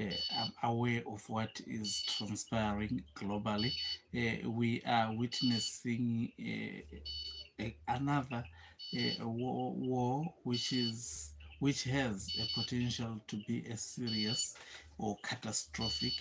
uh, aware of what is transpiring globally. Uh, we are witnessing uh, another uh, war, war, which is which has a potential to be a serious or catastrophic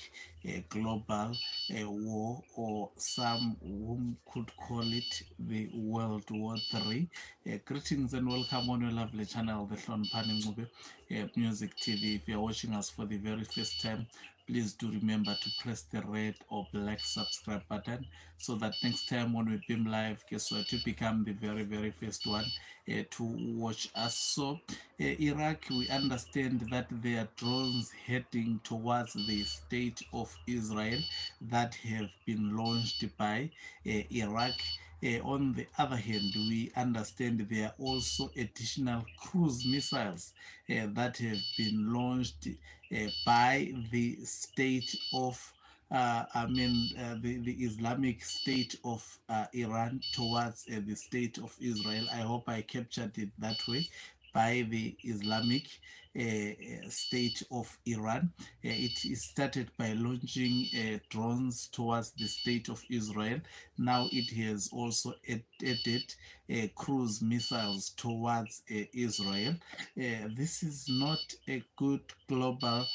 uh, global uh, war, or some whom could call it the World War Three. Uh, greetings and welcome on your lovely channel, the Hloniphani Ncube uh, Music TV. If you are watching us for the very first time, please do remember to press the red or black subscribe button so that next time when we beam live guess what you become the very very first one uh, to watch us. So uh, iraq we understand that there are drones heading towards the state of israel that have been launched by uh, iraq uh, on the other hand, we understand there are also additional cruise missiles uh, that have been launched uh, by the state of, uh, I mean, uh, the, the Islamic State of uh, Iran towards the state of Israel. I hope I captured it that way by the Islamic uh, uh, state of Iran. Uh, it started by launching uh, drones towards the state of Israel. Now it has also added uh, cruise missiles towards uh, Israel. this is not a good global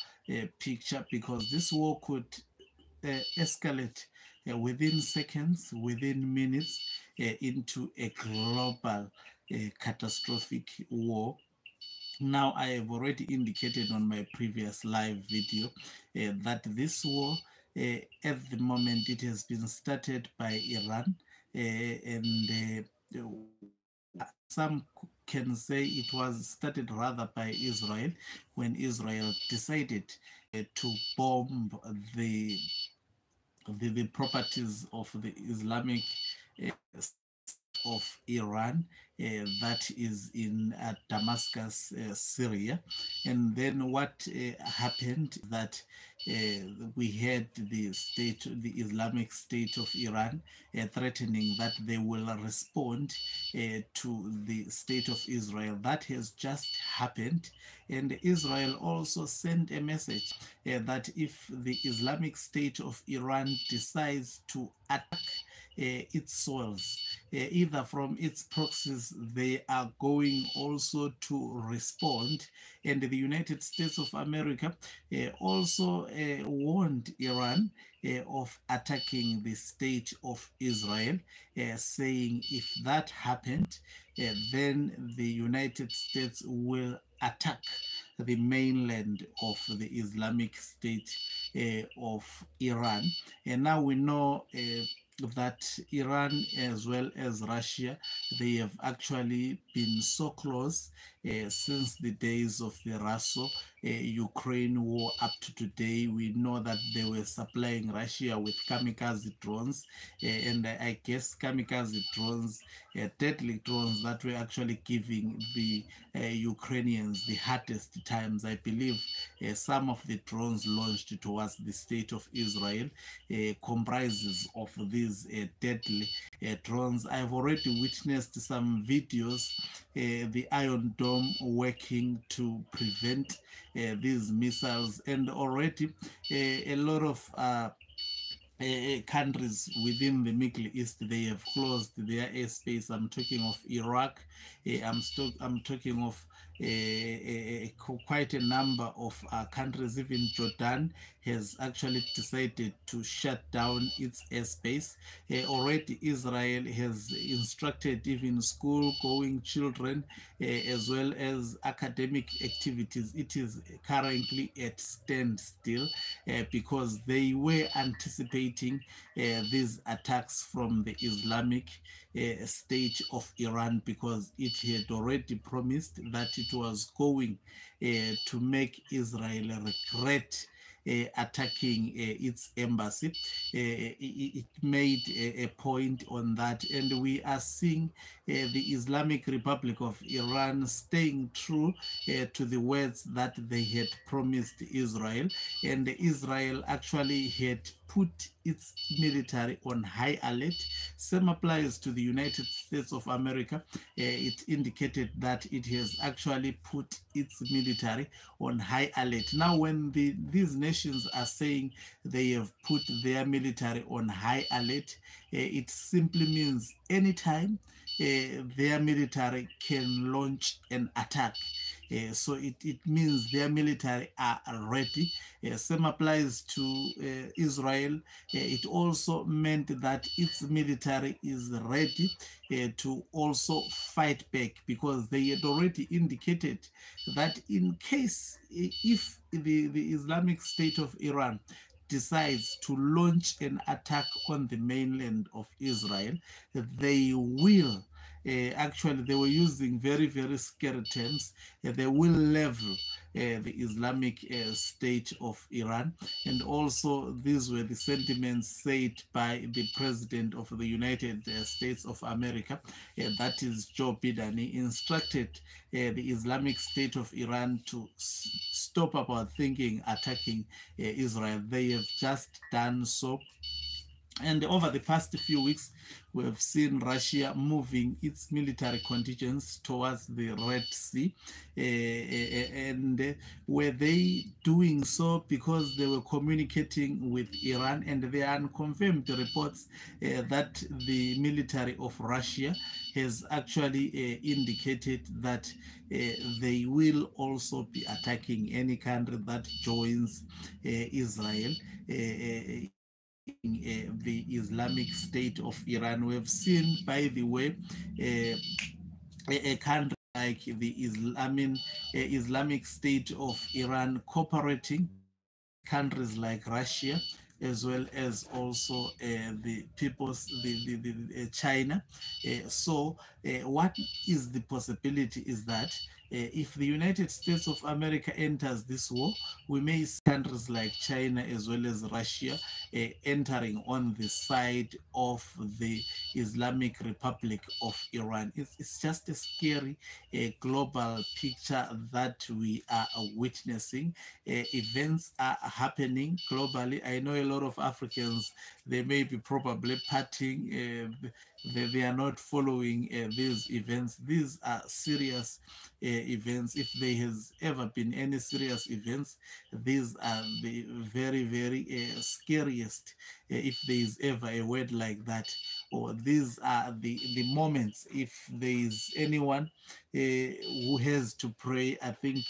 picture because this war could escalate within seconds, within minutes, into a global catastrophic war. Now, I have already indicated on my previous live video uh, that this war, uh, at the moment, it has been started by Iran, uh, and some can say it was started rather by Israel when Israel decided to bomb the, the, the properties of the Islamic of Iran uh, that is in uh, Damascus, uh, Syria. And then what happened that we had the state, the Islamic State of Iran threatening that they will respond to the state of Israel. That has just happened. And Israel also sent a message that if the Islamic State of Iran decides to attack uh, its soils, uh, either from its proxies, they are going also to respond. And the United States of America uh, also warned Iran of attacking the state of Israel, saying if that happened, then the United States will attack the mainland of the Islamic State uh, of Iran. And now we know uh, that Iran as well as Russia, they have actually been so close uh, since the days of the Russo-Ukraine uh, war up to today. We know that they were supplying Russia with kamikaze drones, uh, and I guess kamikaze drones, uh, deadly drones that were actually giving the Ukrainians the hardest times. I believe some of the drones launched towards the state of Israel comprises of these deadly drones. I've already witnessed some videos, the Iron Dome working to prevent uh, these missiles and already uh, a lot of uh, uh, countries within the Middle East they have closed their airspace. I'm talking of Iraq. Uh, I'm still I'm talking of a, quite a number of uh, countries, even Jordan, has actually decided to shut down its airspace. Uh, already, Israel has instructed even school-going children, uh, as well as academic activities. It is currently at standstill uh, because they were anticipating uh, these attacks from the Islamic uh, state of Iran because it had already promised that it was going uh, to make Israel regret uh, attacking uh, its embassy. Uh, it, it, made a, a, point on that, and we are seeing the Islamic Republic of Iran staying true to the words that they had promised Israel, and Israel actually had put its military on high alert. Same applies to the United States of America. Uh, it indicated that it has actually put its military on high alert. Now, when the, these nations are saying they have put their military on high alert, uh, it simply means anytime uh, Eh, their military can launch an attack. Uh, so it, it means their military are ready. Uh, same applies to Israel. It also meant that its military is ready to also fight back because they had already indicated that in case if the, the Islamic State of Iran decides to launch an attack on the mainland of Israel, they will uh, actually they were using very very scary terms. Uh, they will level Uh, the islamic uh, state of iran. And also these were the sentiments said by the president of the united uh, states of america. That is joe biden. He instructed the islamic state of iran to stop about thinking attacking israel. They have just done so and over the past few weeks, we have seen Russia moving its military contingents towards the Red Sea. Uh, and were they doing so because they were communicating with Iran? And there are unconfirmed reports uh, that the military of Russia has actually uh, indicated that they will also be attacking any country that joins Israel uh, the Islamic State of Iran. We've seen, by the way, uh, a, a country like the Islamic, uh, Islamic State of Iran cooperating countries like Russia, as well as also uh, the people's the, the, the uh, China. Uh, so what is the possibility is that if the United States of America enters this war, we may see countries like China as well as Russia uh, entering on the side of the Islamic Republic of Iran. It's, it's just a scary uh, global picture that we are witnessing. events are happening globally. I know a lot of Africans, they may be probably parting they, they are not following uh, these events. These are serious uh, events. If there has ever been any serious events, these are the very, very uh, scariest, uh, if there is ever a word like that. Or these are the, the moments, if there is anyone uh, who has to pray, I think uh,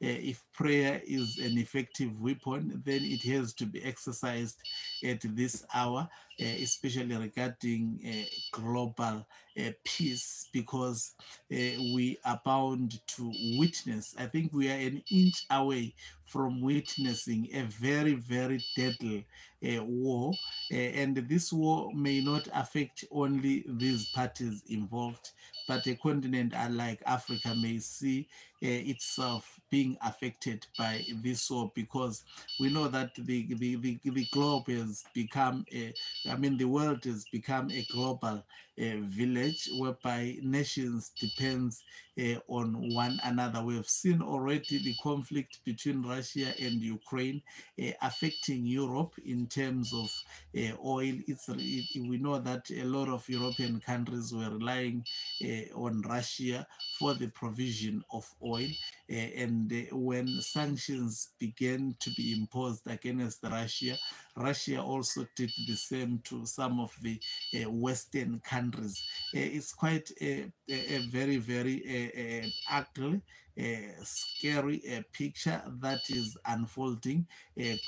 if prayer is an effective weapon, then it has to be exercised at this hour, uh, especially regarding uh, global uh, peace, because uh, we are bound to witness. I think we are an inch away from witnessing a very, very deadly uh, war. and this war may not affect only these parties involved, but a continent like Africa may see uh, itself being affected by this war because we know that the, the, the, the globe has become, a, I mean, the world has become a global uh, village whereby nations depends uh, on one another. We have seen already the conflict between Russia and Ukraine uh, affecting Europe in terms of uh, oil. It's, it, we know that a lot of European countries were relying uh, on Russia for the provision of oil. Uh, and uh, when sanctions began to be imposed against Russia, Russia also did the same to some of the uh, Western countries. It's quite a, a, a very, very ugly, uh, scary uh, picture that is unfolding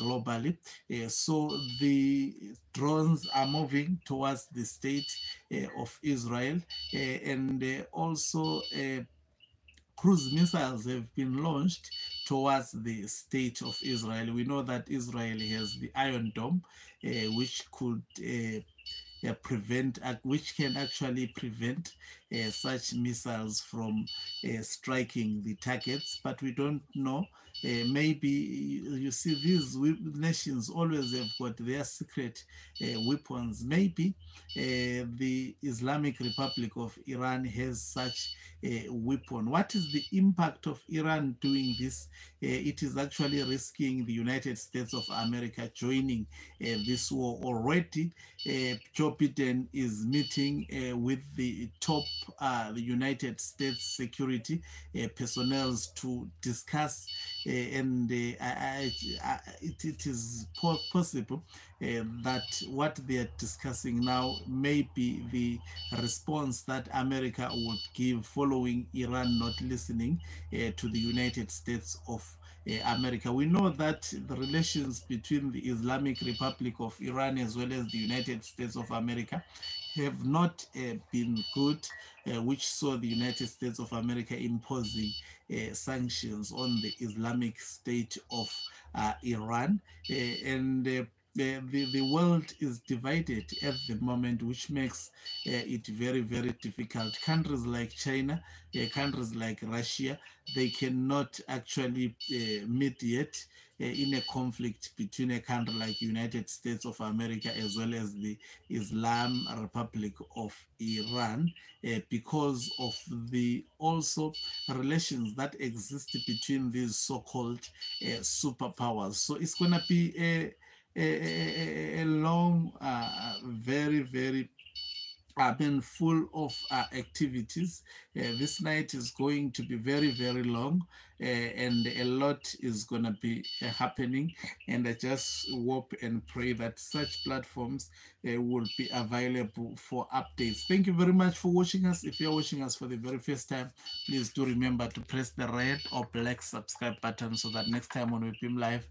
globally. so the drones are moving towards the state of Israel and also cruise missiles have been launched towards the state of Israel. We know that Israel has the Iron Dome, uh, which could uh, uh, prevent, which can actually prevent uh, such missiles from uh, striking the targets, but we don't know uh, maybe you see these nations always have got their secret uh, weapons. Maybe uh, the Islamic Republic of Iran has such a weapon. What is the impact of Iran doing this? it is actually risking the United States of America joining this war already. Joe Biden is meeting with the top the United States security personnel to discuss and I, I, it, it is possible uh, that what they are discussing now may be the response that America would give following Iran not listening uh, to the United States of uh, America. We know that the relations between the Islamic Republic of Iran as well as the United States of America have not uh, been good, uh, which saw the United States of America imposing uh, sanctions on the Islamic State of Iran. and the, the, the world is divided at the moment, which makes uh, it very, very difficult. Countries like China, uh, countries like Russia, they cannot actually uh, mediate uh, in a conflict between a country like United States of America as well as the Islam Republic of Iran uh, because of the also relations that exist between these so-called uh, superpowers. So it's going to be a a, a, long, uh, very, very I've been full of uh, activities. Uh, this night is going to be very, very long, uh, and a lot is going to be uh, happening. And I just hope and pray that such platforms uh, will be available for updates. Thank you very much for watching us. If you're watching us for the very first time, please do remember to press the red or black subscribe button so that next time when we beam live,